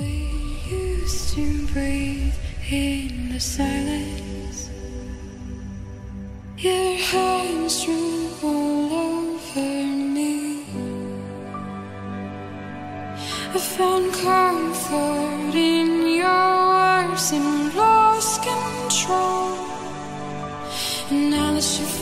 We used to breathe in the silence. Your hands drew all over me. I found comfort in your words and lost control. And now that you're